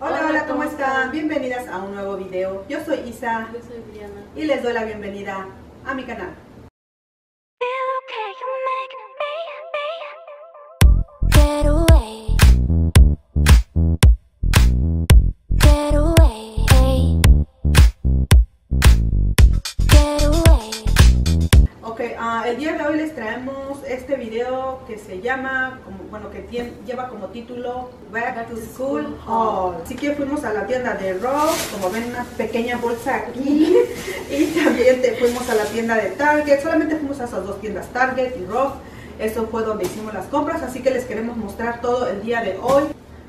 Hola, hola, ¿cómo están? Bienvenidas a un nuevo video. Yo soy Isa Yo soy y les doy la bienvenida a mi canal. Se llama, como, bueno, que tien- lleva como título Back, to, School Haul. Así que fuimos a la tienda de Ross, como ven una pequeña bolsa aquí, y también te- fuimos a la tienda de Target, solamente fuimos a esas dos tiendas, Target y Ross. Eso fue donde hicimos las compras, así que les queremos mostrar todo el día de hoy.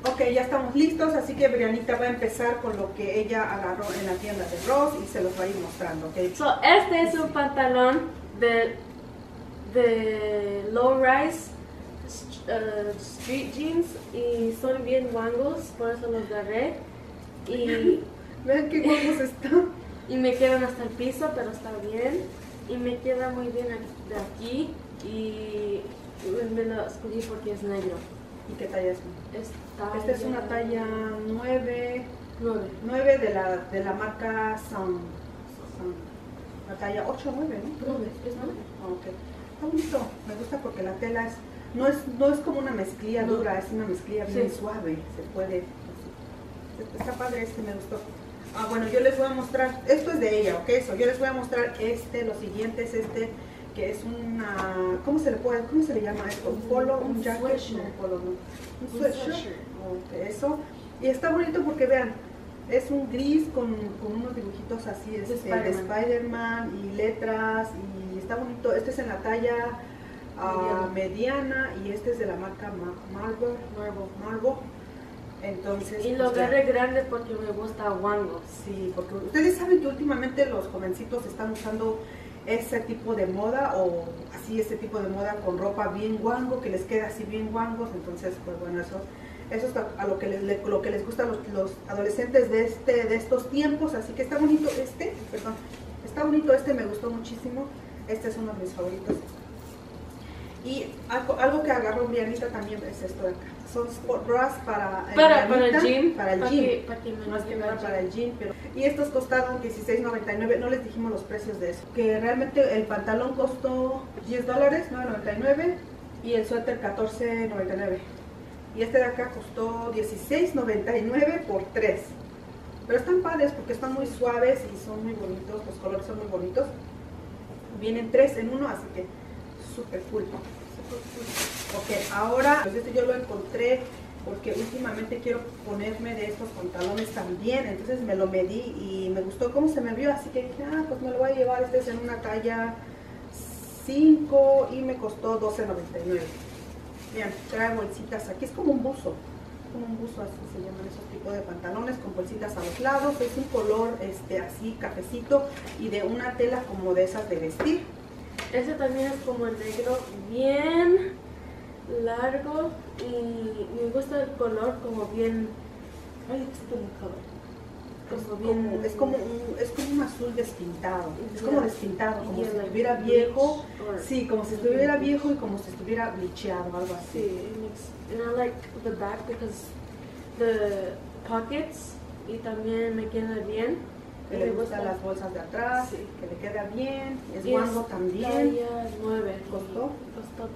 Ok, ya estamos listos, así que Brianita va a empezar con lo que ella agarró en la tienda de Ross y se los va a ir mostrando, ¿ok? So, este es un pantalón de, de low rise uh, street jeans y son bien guangos, por eso los agarré. Y, Vean qué guapos están. y me quedan hasta el piso, pero está bien. Y me queda muy bien de aquí. Y me lo escogí porque es negro. ¿Y qué talla es? Esta, Esta es una talla 9, Nueve. 9 de la, de la marca Sun. Sun. La talla 8 9, ¿no? Nueve, es nueve. Ah, ok. Está bonito. Me gusta porque la tela es no es, no es como una mezclilla dura, es una mezclilla bien Sí. suave. Se puede. Está padre este, me gustó. Ah, bueno, yo les voy a mostrar. Esto es de ella, ¿ok? So, yo les voy a mostrar este, los siguientes, este que es una, ¿cómo se le puede, cómo se le llama esto? ¿Un polo? ¿Un, Un jacket? No, un polo, no. Un Un sweatshirt. Ok, eso. Y está bonito porque vean, es un gris con, con unos dibujitos así este, de Spider-Man. Spider-Man y letras y está bonito. Este es en la talla ah, mediana y este es de la marca Ma- Marlboro. Nuevo. Marlboro. Entonces, Y lo pues, ya. agarré grande porque me gusta guangos. Sí, porque ustedes saben que últimamente los jovencitos están usando ese tipo de moda o así ese tipo de moda con ropa bien guango, que les queda así bien guangos, entonces pues bueno, eso, eso es a lo que les, le- lo que les gusta a los, los adolescentes de, este, de estos tiempos, así que está bonito este, perdón, está bonito este, me gustó muchísimo, este es uno de mis favoritos. Y algo, algo que agarró Brianita también es esto de acá, son sport bras para, Para, para el gym. para el para gym. Que, para que Más que nada para gym. el jean, pero... Y estos costaron $16.99, no les dijimos los precios de eso. Que realmente el pantalón costó 10 dólares, 9.99 y el suéter 14.99. Y este de acá costó 16.99 por 3. Pero están padres porque están muy suaves y son muy bonitos, los colores son muy bonitos. Vienen tres en uno, así que súper cool. Ok, ahora, pues este yo lo encontré porque últimamente quiero ponerme de estos pantalones también, entonces me lo medí y me gustó cómo se me vio, así que dije, ah, pues me lo voy a llevar, este es en una talla 5 y me costó 12.99. Bien, trae bolsitas aquí, es como un buzo, como un buzo así se llaman esos tipos de pantalones con bolsitas a los lados, es un color este así cafecito y de una tela como de esas de vestir. Ese también es como el negro, bien largo y me gusta el color como bien. Ay, color. Es Como bien. es como un, es como un azul despintado, es como despintado, como Yeah, si estuviera viejo, or- sí, como si estuviera viejo y como si estuviera bleachado, algo Sí, así. makes- and I like the back because the pockets y también me queda bien. Que le gustan gusta- las bolsas de atrás, Sí. que le queda bien, es y guango también. Talla 9. ¿Costó? Costó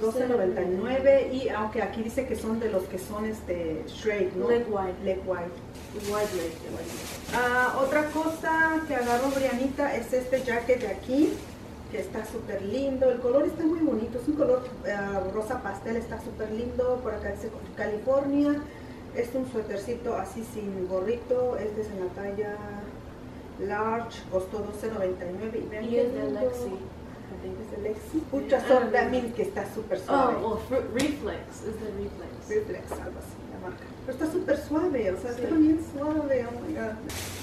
12.99 y aunque aquí dice que son de los que son este straight, ¿no? Leg wide. Leg wide. Wide leg. Ah, otra cosa que agarró Brianita es este jacket de aquí, que está súper lindo. El color está muy bonito, es un color ah, rosa pastel, está súper lindo. Por acá dice California. Es un suétercito así sin gorrito. Este es en la talla large, costó 12.99. Y vean Y qué es de lindo. Lexi. Es de Lexi. Ultra soft, means que está súper suave. Oh, well, fr- reflex is the reflex. Reflex, algo así, la marca. Pero está súper suave, o sea, Sí. está bien suave, oh my god.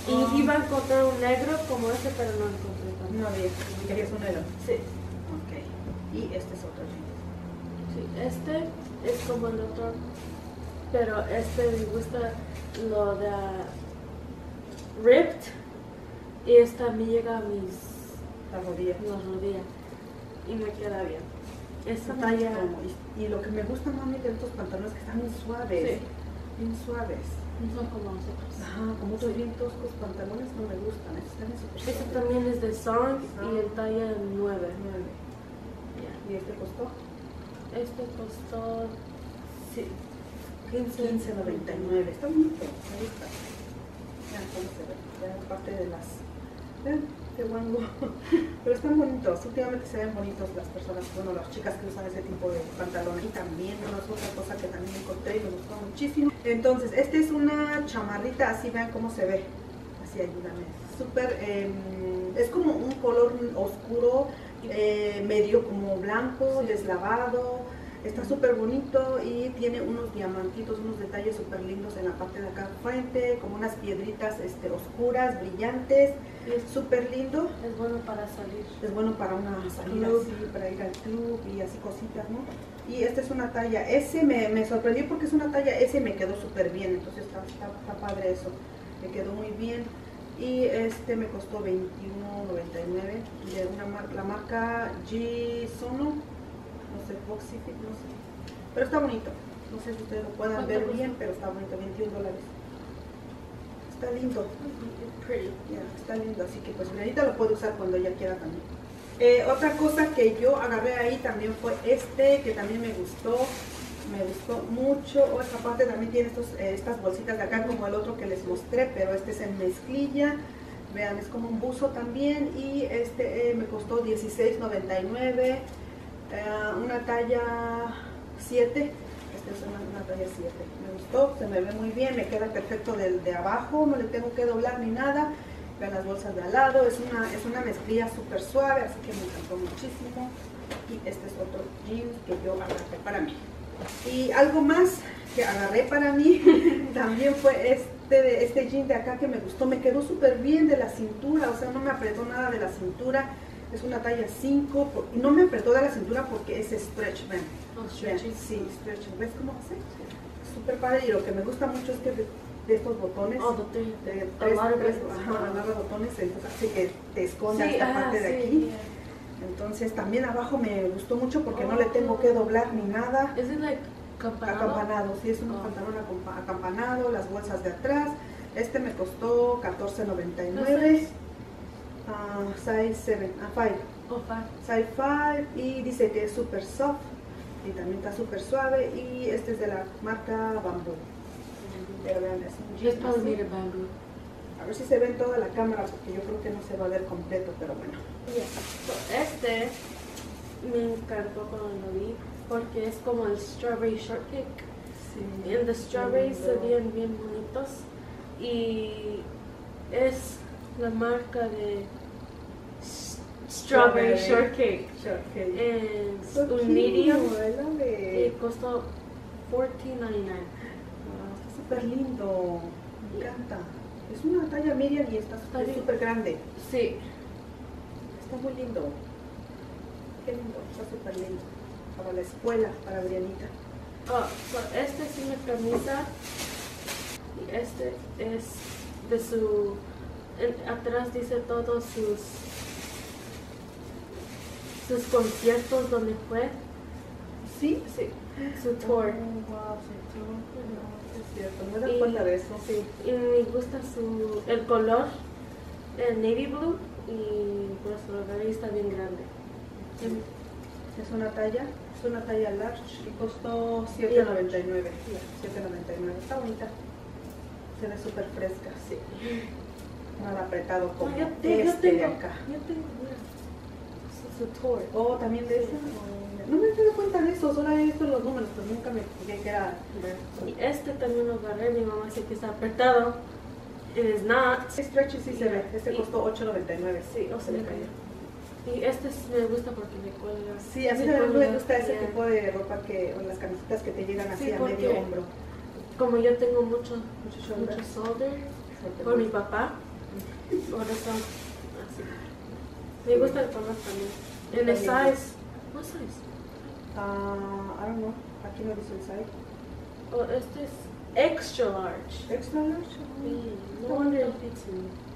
Y iba a encontrar un negro como este, pero no encontré tanto. No había, querías un negro. Sí. Ok. Y este es otro. Sí, este es como el otro, pero este me gusta lo de ripped y esta me llega a mis La rodilla. las rodillas y me queda bien. Esta Está talla. Y, y lo que me gusta mami de estos pantalones es que están muy suaves. Sí. bien suaves. No son como nosotros. Ajá, como otros bien toscos pantalones no me gustan, estos están súper Este también es de Song y el talla 9. Nueve. ¿Y este costó? Este costó sí, 15.99. Está bonito, me gusta. Ya, cómo se ve. Ya parte de las. Vean, qué guango. Pero están bonitos. Últimamente se ven bonitos las personas, bueno, las chicas que usan ese tipo de pantalones. Y también, bueno, es otra cosa que también encontré y me gustó muchísimo. Entonces, esta es una chamarrita, así vean cómo se ve. Así, ayúdame. Súper, em, es como un color oscuro, eh, medio como blanco, deslavado. Está súper bonito y tiene unos diamantitos, unos detalles súper lindos en la parte de acá frente, como unas piedritas este, oscuras, brillantes. es, Súper lindo. es bueno para salir. Es bueno para una salida Club. para ir al club y así cositas, ¿no? Y esta es una talla S, me, me sorprendió porque es una talla S me quedó súper bien, entonces está, está, está padre eso, me quedó muy bien. Y este me costó 21.99 de una mar- la marca G Sono, no sé, Foxy, no sé. Pero está bonito, no sé si ustedes lo puedan ¿Cuánto ver bien, pero está bonito, 21 dólares. Está lindo. Pretty. Ya, está lindo, así que pues Brianita lo puede usar cuando ella quiera también. Eh, otra cosa que yo agarré ahí también fue este, que también me gustó, me gustó mucho. O esta parte también tiene estos, eh, estas bolsitas de acá como el otro que les mostré, pero este es en mezclilla. Vean, es como un buzo también y este eh, me costó $16.99, eh, una talla 7. Esta es una, talla 7. Me gustó, se me ve muy bien, me queda perfecto del de abajo, no le tengo que doblar ni nada. Vean las bolsas de al lado, es una, es una mezclilla súper suave, así que me encantó muchísimo. Y este es otro jeans que yo agarré para mí. Y algo más que agarré para mí también fue este, este jean de acá que me gustó, me quedó súper bien de la cintura, o sea, no me apretó nada de la cintura. Es una talla 5, por- y no me apretó de la cintura porque es stretch, ven. Oh. Sí, stretch. ¿Ves cómo hace? Súper padre y lo que me gusta mucho es que de, de estos botones, Oh, de A tres, agarra botones, entonces hace que te esconda Sí, esta parte de aquí. yeah. Entonces también abajo me gustó mucho porque no le tengo que doblar ni nada. It like? Acampanado, sí, es un Oh. pantalón acampa- acampanado, las bolsas de atrás. Este me costó ¿No $14.99. Ah, size 7, ah, 5. Oh. Size 5 y dice que es súper soft y también está súper suave y este es de la marca Bamboo. Pero vean, es un así. bamboo. A ver si se ve en toda la cámara porque yo creo que no se va a ver completo, pero bueno. Este me encantó cuando lo vi porque es como el strawberry shortcake. Sí. Y el de strawberries se ven bien bonitos y es la marca de strawberry shortcake. Shortcake. Es So un medium y it. costó $14.99. Wow, está súper lindo. Me encanta. Es una talla medium y está súper grande. Sí, Está muy lindo. Qué lindo, está súper lindo. Para la escuela, para Brianita. Oh, so este es una camisa y este es de su atrás dice todos sus sus conciertos donde fue ¿Sí? sí su tour Oh, wow, su tour. No, es cierto, no me de eso. sí y me gusta su el color el navy blue y por eso lo agarré y está bien grande Es una talla, es una talla large y costó $7.99. $7.99. Está bonita. Se ve súper fresca. sí Nada apretado como No, yo, te- yo este de tengo acá. yo tengo mira, su, su tour Oh, también de esa. No me he dado cuenta de eso, solo he visto los números, pero nunca me fijé que era. Y este también lo agarré, mi mamá dice que está apretado. It is not. Este stretch sí se ve, este Y- costó $8.99. Sí, o se le cayó. Y este sí me gusta porque me cuelga. Sí, a mí también me gusta ese tipo de ropa que, o las camisetas que te llegan así Sí, a medio hombro. Como yo tengo mucho, Mucho mucho shoulder por mi papá, por eso así. Me gusta el color también. En el También. size. ¿What size? Ah, I don't know, aquí no dice el size. Oh, este es extra large. Extra large. Sí, Está no wonder bonito. it fits me.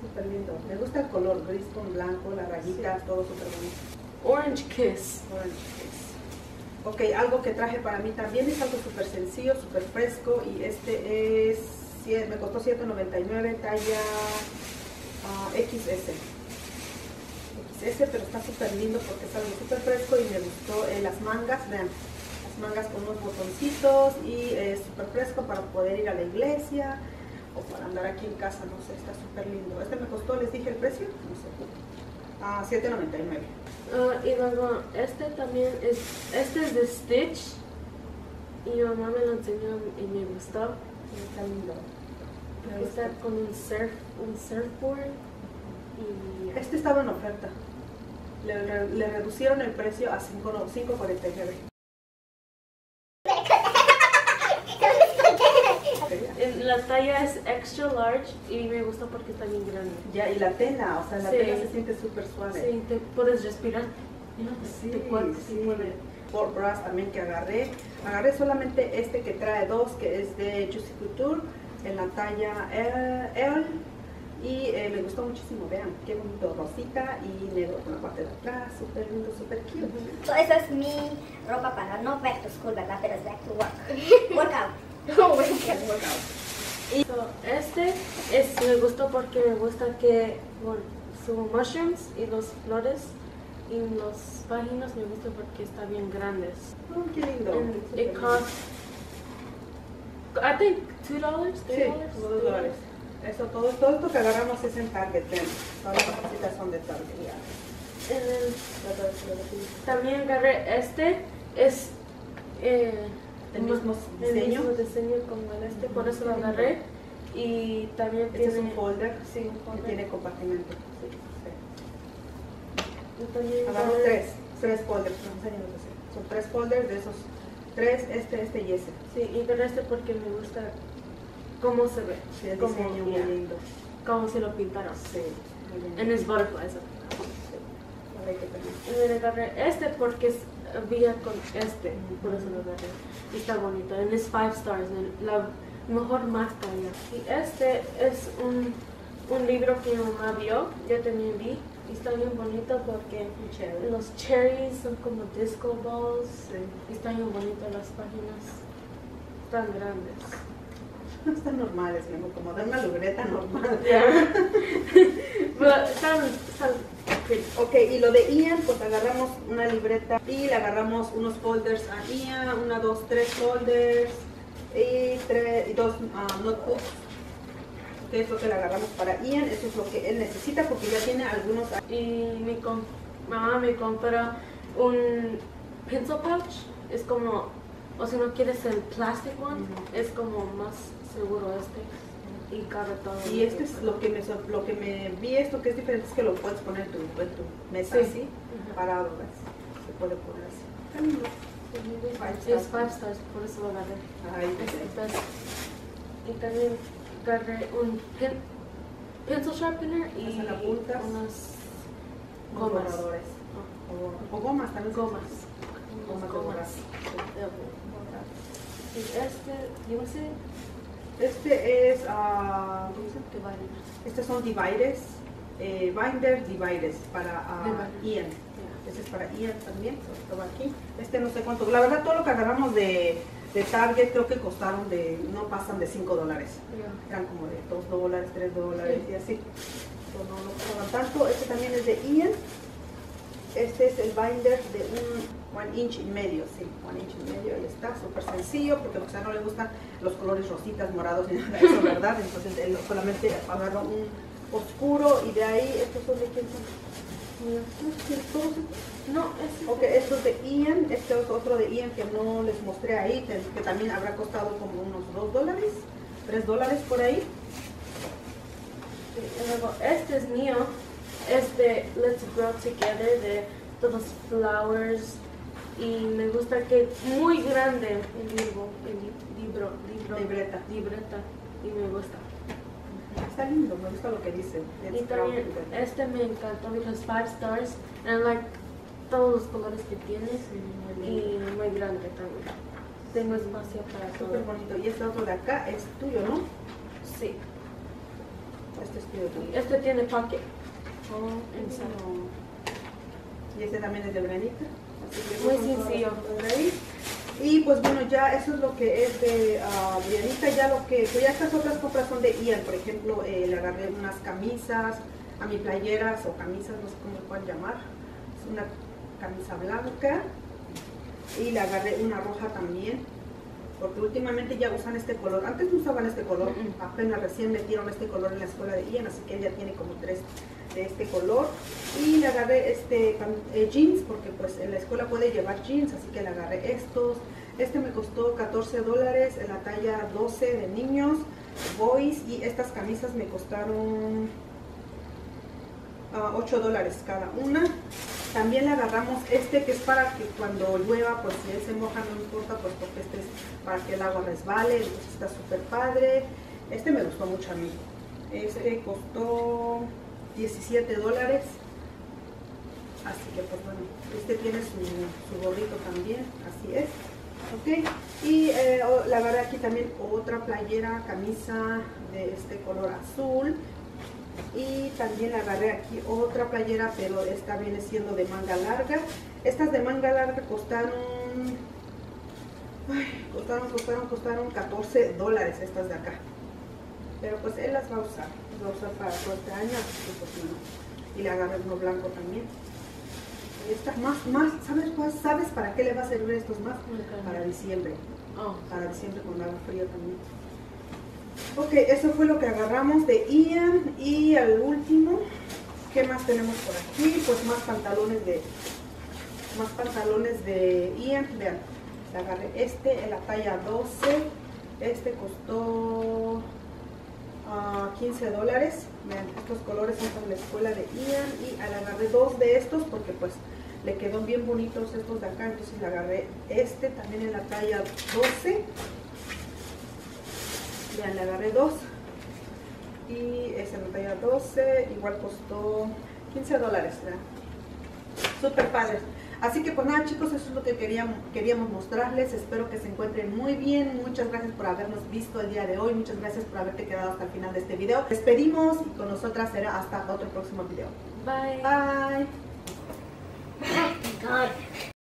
Súper lindo. Me gusta el color gris con blanco, las rayitas, todo súper bonito. Orange Kiss. Orange kiss. Ok, algo que traje para mí también es algo súper sencillo, súper fresco y este es, me costó 7.99 talla ah, XS. XS, pero está súper lindo porque es algo súper fresco y me gustó eh, las mangas, vean, las mangas con unos botoncitos y es súper fresco para poder ir a la iglesia o para andar aquí en casa, no sé, está súper lindo. Este me costó, les dije el precio, no sé, ah, 7.99. Ah, y luego este también es, este es de Stitch. Y mi mamá me lo enseñó y me gustó. Está lindo. Está con un surf, un surfboard. Y Este estaba en oferta. Le, le reducieron el precio a 5.49. en la talla es extra large y me gustó porque está bien grande. Ya, y la tela, o sea, la Sí. tela se siente súper suave. Sí, te puedes respirar. Mira, Sí, te cuelgas sí. y mueve. Por bras también que agarré. Agarré solamente este que trae dos, que es de Juicy Couture, en la talla L. L, y eh, me gustó muchísimo, vean, qué bonito, rosita y negro con la parte de atrás, súper lindo, súper cute. So, esa es mi ropa para no back to school, ¿verdad? Pero es back to work. Workout. workout, workout. Y so, este es, me gustó porque me gusta que bueno, su mushrooms y los flores y los páginas me gustan porque están bien grandes. Oh, qué lindo. And it lindo. cost, I think two dollars, Sí, three dollars, como dos dólares. Eso, todo, todo esto que agarramos es en Target, ven. Todas las cositas son de Target. And then también agarré este, es eh, El mismo el diseño. mismo diseño como el este, por eso lo agarré. Y también Este tiene es un folder Sí, un que folder. tiene compartimento. También agarré- tres, tres folders. Son tres folders de esos tres, este, este y ese. Sí, y agarré este porque me gusta cómo se ve. Sí, el como, diseño muy yeah, lindo. como si lo pintaron. Sí. En es butterflies. Este porque es, había con este, por eso lo agarré. Y está bonito. En es five stars, en la mejor marca ya. Y este es un, un libro que mi mamá vio, yo también vi. Y está bien bonito porque chévere. los cherries son como disco balls. Sí. Y están bien bonitas las páginas. Están grandes. Están normales, como de una libreta normal. Pero están. Ok, y lo de Ian, pues agarramos una libreta y le agarramos unos folders a Ian, una, dos, tres folders y, tres, y dos ah, notebooks. Que es lo que le agarramos para Ian, eso es lo que él necesita porque ya tiene algunos. y mi mamá me compró un pencil pouch. Es como, o si no quieres el plastic one, Ujú. es como más seguro este. Y cabe todo. Y este es lo que me lo que me vi esto que es diferente es que lo puedes poner en tu, en tu mesa Sí. así, Ujú. parado, ¿ves? Se puede poner así. Sí, es five stars, por eso lo agarré. Ay, Este es- y también agarré un pen- pencil sharpener y unas gomas. Oh, O, o gomas también. Gomas. Gomas de borrar. gomas. Y este, yo no sé, Este es, vale. Estos son dividers, eh, binders, dividers para Dividers. Ian. Este es para Ian también, so, aquí. Este no sé cuánto. La verdad, todo lo que agarramos de, de Target creo que costaron de, no pasan de 5 dólares. Eran como de 2 dólares, 3 dólares Sí. y así. So, no, no costaban tanto. Este también es de Ian. Este es el binder de un one inch y medio, sí, one inch y medio, ahí está, súper sencillo, porque a no le gustan los colores rositas, morados ni nada de eso, ¿verdad? Entonces él solamente agarró un oscuro y de ahí, estos son de quién son? No estos- es Ok, esto es de Ian, este es otro de Ian que no les mostré ahí, que, que también habrá costado como unos 2 dólares, 3 dólares por ahí. Y luego, este es mío, es de Let's Grow Together, de todos flowers. Y me gusta que es muy grande el libro, el li- libro, libro, Libreta. libreta. Y me gusta. Está lindo, me gusta lo que dice. Y Let's grow también, este me encantó, es five stars. And like todos los colores que tiene. Sí, muy. Y muy grande también. Tengo espacio para Súper todo. bonito. Y este otro de acá es tuyo, ¿no? Sí. Este es tuyo también. Este tiene pocket. Oh. Y este también es de Brenita. Muy sencillo. Y pues bueno, ya eso es lo que es de Dianita, ya lo que, pues ya estas otras compras son de Ian, por ejemplo, eh, le agarré unas camisas, a mi playeras o camisas, no sé cómo le pueden llamar, es una camisa blanca y le agarré una roja también, porque últimamente ya usan este color, antes no usaban este color, Mm, mm. apenas recién metieron este color en la escuela de Ian, así que él ya tiene como tres de este color. Y le agarré este eh, jeans porque pues en la escuela puede llevar jeans así que le agarré estos. Este me costó 14 dólares en la talla 12 de niños boys y estas camisas me costaron ah, 8 dólares cada una también le agarramos este que es para que cuando llueva pues si él se moja no importa pues porque este es para que el agua resbale entonces está súper padre este me gustó mucho a mí este costó 17 dólares. Así que pues bueno, este tiene su, su gorrito también, así es. Ok, y eh, le agarré aquí también otra playera, camisa de este color azul. Y también agarré aquí otra playera, pero esta viene siendo de manga larga. Estas de manga larga costaron, ay, costaron, costaron, costaron 14 dólares estas de acá. Pero pues él las va a usar, las va a usar para todo este año, pues. Y le agarré uno blanco también. Y estas más, más, ¿sabes, cuál- ¿sabes para qué le va a servir estos más? Para diciembre, Oh. para diciembre cuando haga frío también. Ok, eso fue lo que agarramos de Ian y al último, ¿qué más tenemos por aquí? Pues más pantalones de, más pantalones de Ian, vean, agarré este en la talla 12, este costó ah, 15 dólares, vean, estos colores son para la escuela de Ian y le agarré dos de estos porque pues le quedó bien bonitos estos de acá, entonces le agarré este también en la talla 12, vean, le agarré dos y es en la talla 12, igual costó 15 dólares. Súper padres. Así que pues nada chicos, eso es lo que queríamos, queríamos mostrarles. Espero que se encuentren muy bien. Muchas gracias por habernos visto el día de hoy. Muchas gracias por haberte quedado hasta el final de este video. Despedimos y con nosotras será hasta otro próximo video. Bye. Bye. God.